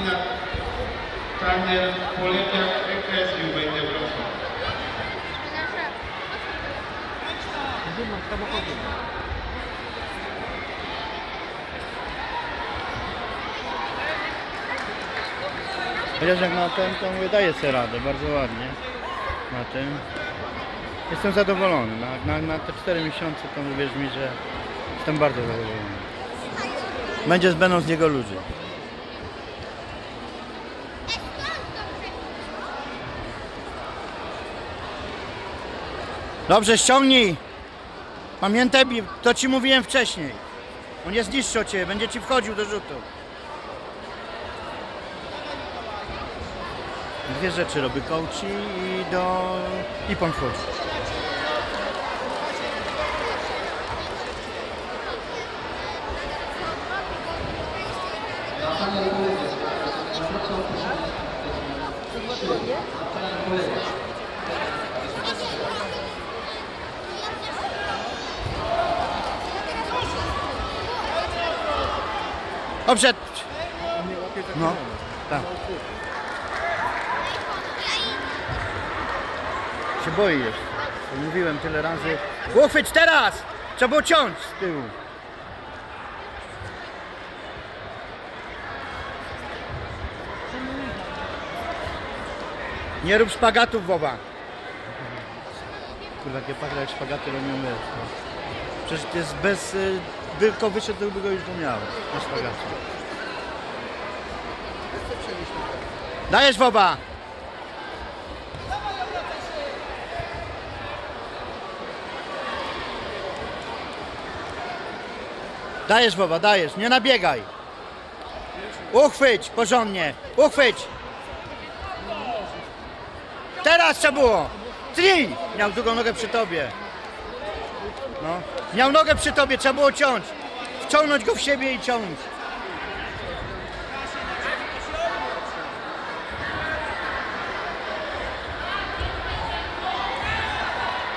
i na trener Poleciak EKSU będzie proszę. Chociaż jak na ten, to mówię, daje sobie radę, bardzo ładnie na tym. Jestem zadowolony. Na, na, na te 4 miesiące to uwierz mi, że jestem bardzo zadowolony. Będzie będą z niego ludzie. Dobrze, ściągnij. Pamiętaj, to ci mówiłem wcześniej. On niższy od ciebie, będzie ci wchodził do rzutu. Dwie rzeczy robi coachi i do... i pan wchodzi. Dobrze. No, tak. Się boi jeszcze. Mówiłem tyle razy. Uchwyć teraz! Trzeba było ciąć z tyłu. Nie rób szpagatów, Wowa. Kurwa, jakie pachle jak szpagaty robią no. Przecież to jest bez... y, Tylko wyszedł, by go już nie miał. Dajesz, Woba! Dajesz Woba, dajesz, nie nabiegaj. Uchwyć porządnie, uchwyć. Teraz trzeba było. Tnij! Miał drugą nogę przy tobie. No. Miał nogę przy tobie, trzeba było ciąć. Wciągnąć go w siebie i ciągnąć.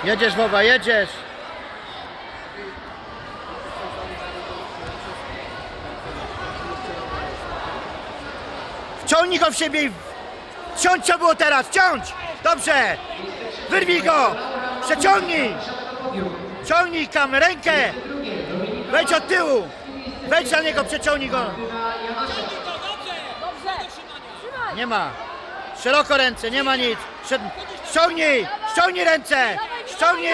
Jedziesz Woba, jedziesz. Wciągnij go w siebie i ciąć trzeba było teraz, wciąć! Dobrze! Wyrwij go! Przeciągnij! Ciągnij kam, rękę! Wejdź od tyłu! Wejdź na niego, przeciągnij go! Nie ma! Szeroko ręce, nie ma nic! Ściągnij! Ściągnij ręce! Ściągnij!